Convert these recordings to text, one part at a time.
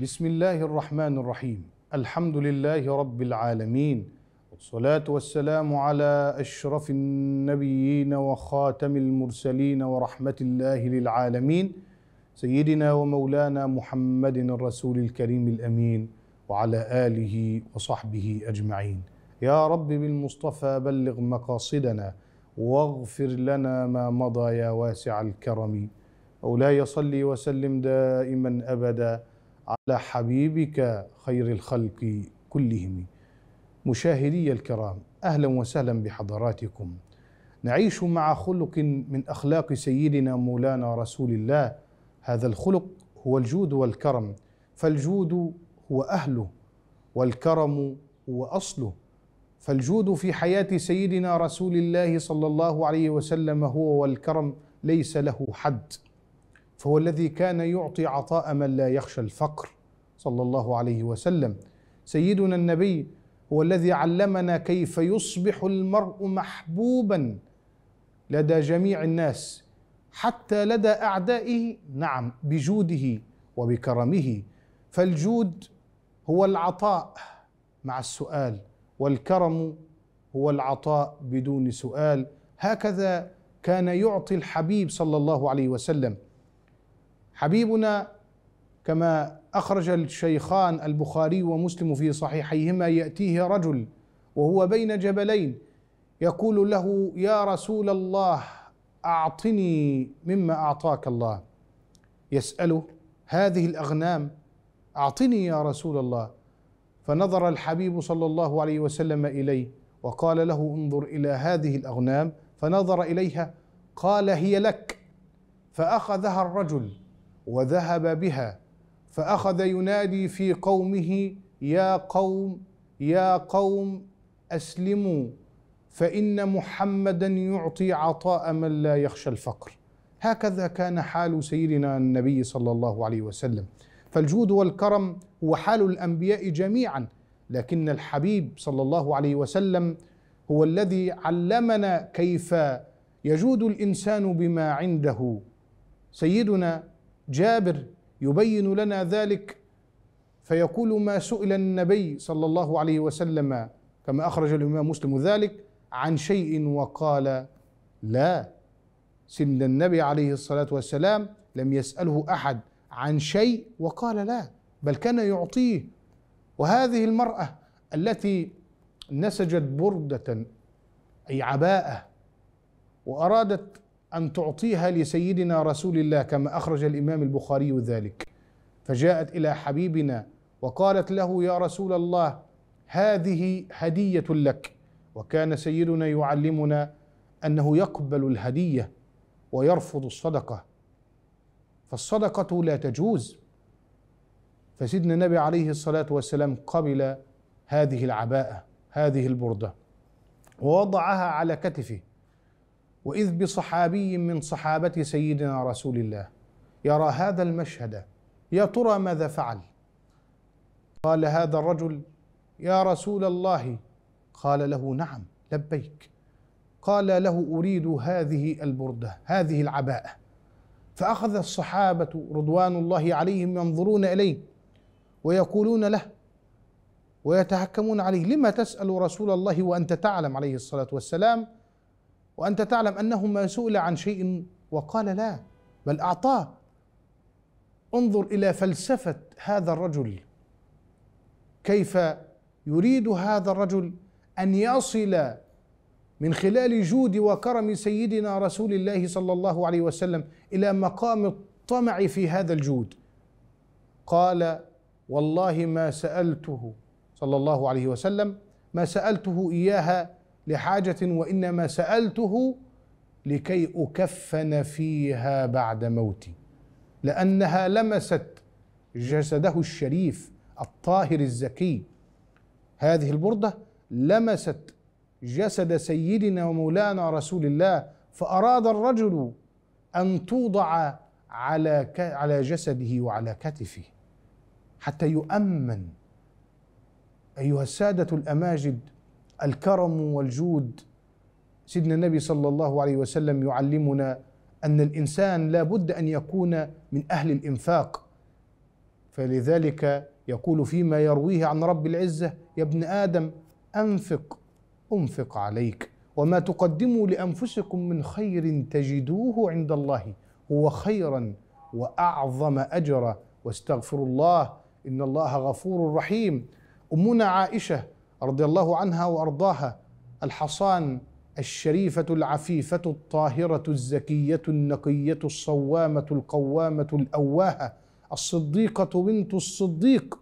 بسم الله الرحمن الرحيم الحمد لله رب العالمين والصلاة والسلام على أشرف النبيين وخاتم المرسلين ورحمة الله للعالمين سيدنا ومولانا محمد الرسول الكريم الأمين وعلى آله وصحبه أجمعين يا رب بالمصطفى بلغ مقاصدنا واغفر لنا ما مضى يا واسع الكرم مولاي صل وسلم دائما أبدا على حبيبك خير الخلق كلهم. مشاهدي الكرام أهلا وسهلا بحضراتكم. نعيش مع خلق من أخلاق سيدنا مولانا رسول الله. هذا الخلق هو الجود والكرم فالجود هو أهله والكرم هو أصله. فالجود في حياة سيدنا رسول الله صلى الله عليه وسلم هو والكرم ليس له حد. فهو الذي كان يعطي عطاء من لا يخشى الفقر صلى الله عليه وسلم. سيدنا النبي هو الذي علمنا كيف يصبح المرء محبوبا لدى جميع الناس حتى لدى أعدائه نعم بجوده وبكرمه. فالجود هو العطاء مع السؤال والكرم هو العطاء بدون سؤال. هكذا كان يعطي الحبيب صلى الله عليه وسلم. حبيبنا كما أخرج الشيخان البخاري ومسلم في صحيحيهما يأتيه رجل وهو بين جبلين يقول له يا رسول الله أعطني مما أعطاك الله. يسأله هذه الأغنام أعطني يا رسول الله. فنظر الحبيب صلى الله عليه وسلم إليه وقال له انظر إلى هذه الأغنام. فنظر إليها قال هي لك. فأخذها الرجل وذهب بها فأخذ ينادي في قومه يا قوم يا قوم أسلموا فإن محمدا يعطي عطاء من لا يخشى الفقر. هكذا كان حال سيدنا النبي صلى الله عليه وسلم. فالجود والكرم هو حال الأنبياء جميعا لكن الحبيب صلى الله عليه وسلم هو الذي علمنا كيف يجود الإنسان بما عنده. سيدنا جابر يبين لنا ذلك فيقول ما سئل النبي صلى الله عليه وسلم كما أخرج الإمام مسلم ذلك عن شيء وقال لا سن النبي عليه الصلاة والسلام لم يسأله أحد عن شيء وقال لا بل كان يعطيه. وهذه المرأة التي نسجت بردة أي عباءة وأرادت أن تعطيها لسيدنا رسول الله كما أخرج الإمام البخاري ذلك. فجاءت إلى حبيبنا وقالت له يا رسول الله هذه هدية لك. وكان سيدنا يعلمنا أنه يقبل الهدية ويرفض الصدقة. فالصدقة لا تجوز. فسيدنا النبي عليه الصلاة والسلام قبل هذه العباءة هذه البردة ووضعها على كتفه. وإذ بصحابي من صحابة سيدنا رسول الله يرى هذا المشهد يا ترى ماذا فعل؟ قال هذا الرجل يا رسول الله. قال له نعم لبيك. قال له أريد هذه البردة هذه العباءة. فأخذ الصحابة رضوان الله عليهم ينظرون إليه ويقولون له ويتحكمون عليه لما تسأل رسول الله وأنت تعلم عليه الصلاة والسلام وأنت تعلم أنه ما سئل عن شيء وقال لا بل أعطاه. انظر إلى فلسفة هذا الرجل. كيف يريد هذا الرجل أن يصل من خلال جود وكرم سيدنا رسول الله صلى الله عليه وسلم إلى مقام الطمع في هذا الجود. قال والله ما سألته صلى الله عليه وسلم ما سألته إياها لحاجة وإنما سألته لكي أكفن فيها بعد موتي لأنها لمست جسده الشريف الطاهر الزكي. هذه البردة لمست جسد سيدنا ومولانا رسول الله فأراد الرجل أن توضع على على جسده وعلى كتفه حتى يؤمن. أيها السادة الأماجد الكرم والجود. سيدنا النبي صلى الله عليه وسلم يعلمنا أن الإنسان لا بد أن يكون من أهل الإنفاق. فلذلك يقول فيما يرويه عن رب العزة يا ابن آدم أنفق أنفق عليك وما تقدموا لأنفسكم من خير تجدوه عند الله هو خيرا وأعظم أجرا. واستغفروا الله إن الله غفور رحيم. أمنا عائشة رضي الله عنها وأرضاها الحصان الشريفة العفيفة الطاهرة الزكية النقية الصوامة القوامة الأواهة الصديقة بنت الصديق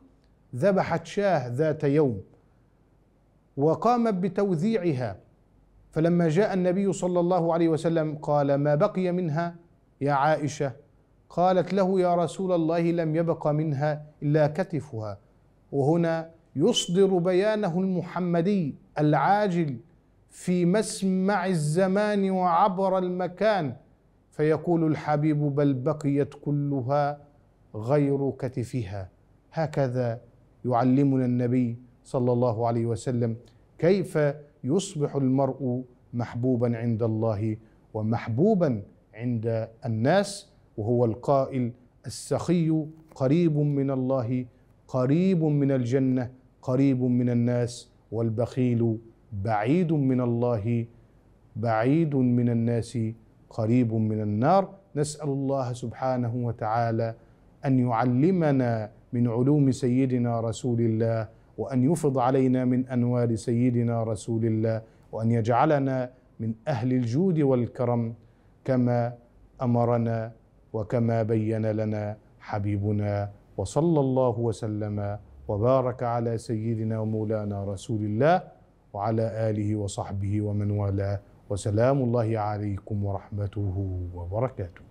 ذبحت شاه ذات يوم وقامت بتوذيعها فلما جاء النبي صلى الله عليه وسلم قال ما بقي منها؟ يا عائشة قالت له يا رسول الله لم يبق منها إلا كتفها. وهنا يصدر بيانه المحمدي العاجل في مسمع الزمان وعبر المكان فيقول الحبيب بل بقيت كلها غير كتفها. هكذا يعلمنا النبي صلى الله عليه وسلم كيف يصبح المرء محبوبا عند الله ومحبوبا عند الناس وهو القائل السخي قريب من الله قريب من الجنة قريب من الناس والبخيل بعيد من الله بعيد من الناس قريب من النار. نسأل الله سبحانه وتعالى أن يعلمنا من علوم سيدنا رسول الله وأن يفض علينا من أنوار سيدنا رسول الله وأن يجعلنا من أهل الجود والكرم كما أمرنا وكما بين لنا حبيبنا. وصلى الله وسلم وبارك على سيدنا ومولانا رسول الله وعلى آله وصحبه ومن والاه. وسلام الله عليكم ورحمته وبركاته.